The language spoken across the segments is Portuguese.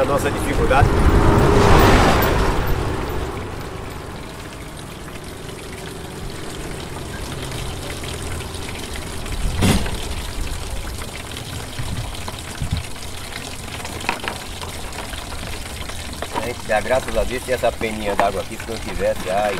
a nossa dificuldade. A gente dá graças a Deus tem essa peninha d'água aqui, se não tivesse, ai.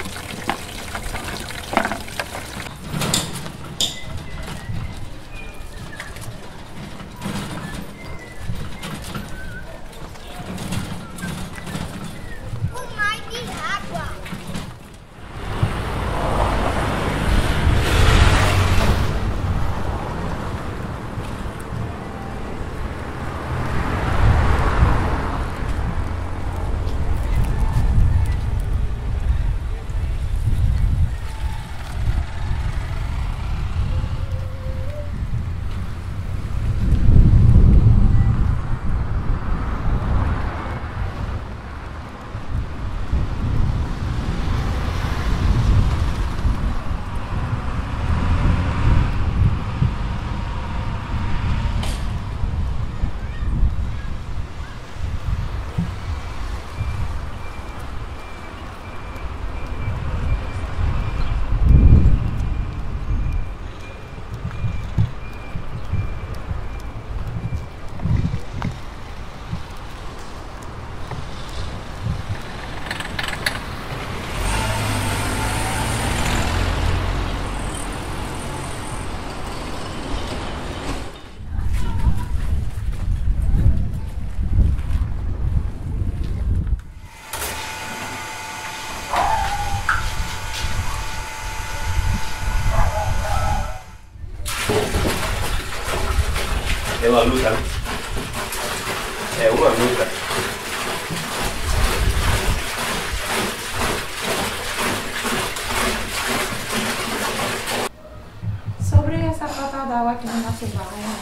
É uma luta, né? É uma luta. Sobre essa falta d'água aqui no nosso bairro,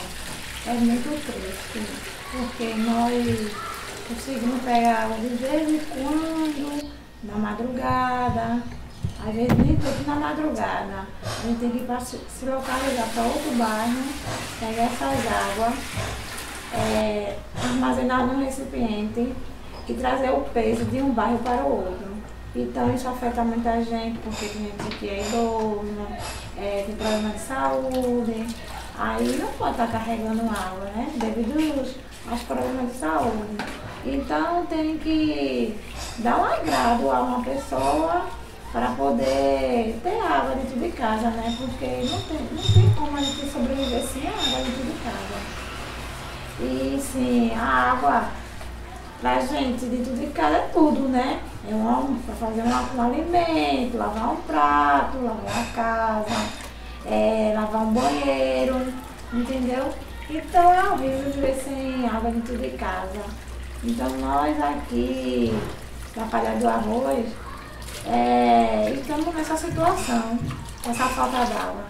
é muito triste, porque nós conseguimos pegar água de vez em quando, na madrugada, às vezes nem tudo na madrugada. A gente tem que se localizar para outro bairro, pegar essas águas, é, armazenar num recipiente e trazer o peso de um bairro para o outro. Então isso afeta muita gente, porque tem gente que é idoso, é, tem problema de saúde, aí não pode estar carregando água, né? Devido aos problemas de saúde. Então tem que dar um agrado a uma pessoa para poder ter água dentro de casa, né? Porque não tem, não tem como a gente sobreviver sem água dentro de casa. E sim, a água pra gente dentro de casa é tudo, né? É um, para fazer um, um alimento, lavar um prato, lavar uma casa, é, lavar um banheiro, entendeu? Então é horrível viver sem água dentro de casa. Então nós aqui, na Palha do Arroz, é, estamos nessa situação, essa falta d'água.